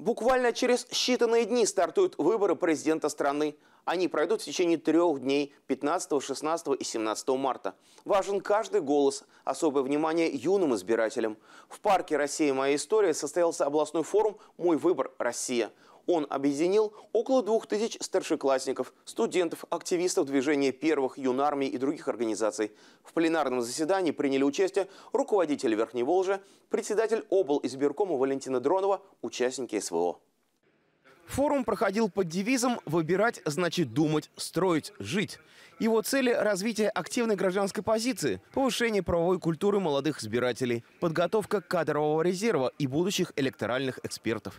Буквально через считанные дни стартуют выборы президента страны. Они пройдут в течение трех дней – 15, 16 и 17 марта. Важен каждый голос, особое внимание юным избирателям. В парке «Россия. Моя история» состоялся областной форум «Мой выбор. Россия». Он объединил около двух тысяч старшеклассников, студентов, активистов движения первых, юнармий и других организаций. В пленарном заседании приняли участие руководитель Верхней Волжи, председатель обл. избиркома Валентина Дронова, участники СВО. Форум проходил под девизом «Выбирать значит думать, строить, жить». Его цели – развитие активной гражданской позиции, повышение правовой культуры молодых избирателей, подготовка кадрового резерва и будущих электоральных экспертов.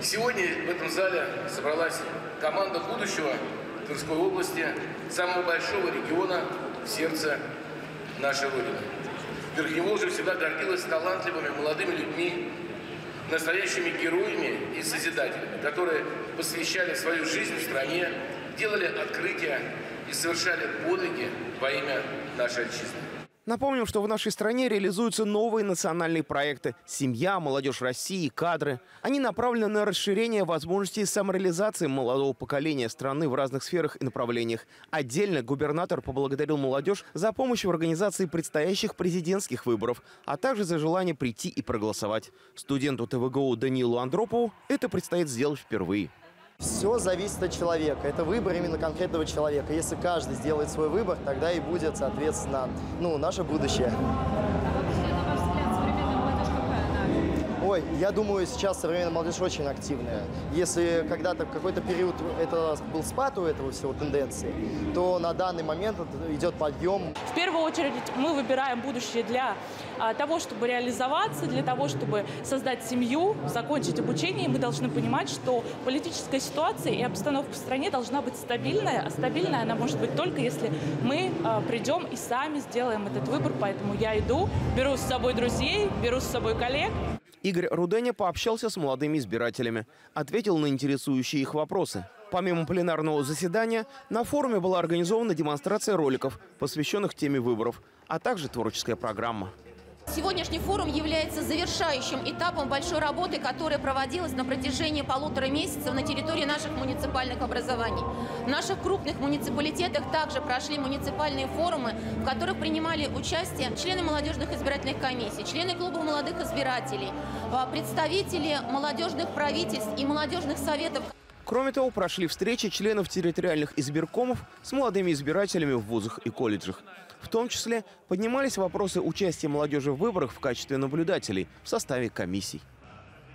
Сегодня в этом зале собралась команда будущего Тверской области, самого большого региона в сердце нашей Родины. Верхневолжье всегда гордилась талантливыми молодыми людьми, настоящими героями и созидателями, которые посвящали свою жизнь стране, делали открытия и совершали подвиги во имя нашей отчизны. Напомним, что в нашей стране реализуются новые национальные проекты «Семья», «Молодежь России», «Кадры». Они направлены на расширение возможностей самореализации молодого поколения страны в разных сферах и направлениях. Отдельно губернатор поблагодарил молодежь за помощь в организации предстоящих президентских выборов, а также за желание прийти и проголосовать. Студенту ТВГУ Данилу Андропову это предстоит сделать впервые. Все зависит от человека. Это выбор именно конкретного человека. Если каждый сделает свой выбор, тогда и будет, соответственно, ну, наше будущее. Ой, я думаю, сейчас современная молодежь очень активная. Если когда-то в какой-то период это был спад у этого всего тенденции, то на данный момент идет подъем. В первую очередь мы выбираем будущее для а, того, чтобы реализоваться, для того, чтобы создать семью, закончить обучение. мы должны понимать, что политическая ситуация и обстановка в стране должна быть стабильная, а стабильная она может быть только если мы а, придем и сами сделаем этот выбор. Поэтому я иду, беру с собой друзей, беру с собой коллег. Игорь Руденя пообщался с молодыми избирателями, ответил на интересующие их вопросы. Помимо пленарного заседания, на форуме была организована демонстрация роликов, посвященных теме выборов, а также творческая программа. Сегодняшний форум является завершающим этапом большой работы, которая проводилась на протяжении полутора месяцев на территории наших муниципальных образований. В наших крупных муниципалитетах также прошли муниципальные форумы, в которых принимали участие члены молодежных избирательных комиссий, члены клуба молодых избирателей, а, представители молодежных правительств и молодежных советов. Кроме того, прошли встречи членов территориальных избиркомов с молодыми избирателями в вузах и колледжах. В том числе поднимались вопросы участия молодежи в выборах в качестве наблюдателей в составе комиссий.